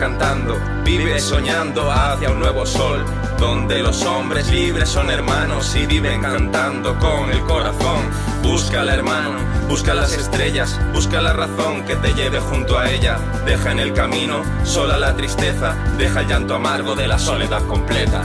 Cantando, vive soñando hacia un nuevo sol, donde los hombres libres son hermanos y viven cantando con el corazón. Búscala hermano, busca las estrellas, busca la razón que te lleve junto a ella. Deja en el camino sola la tristeza, deja el llanto amargo de la soledad completa.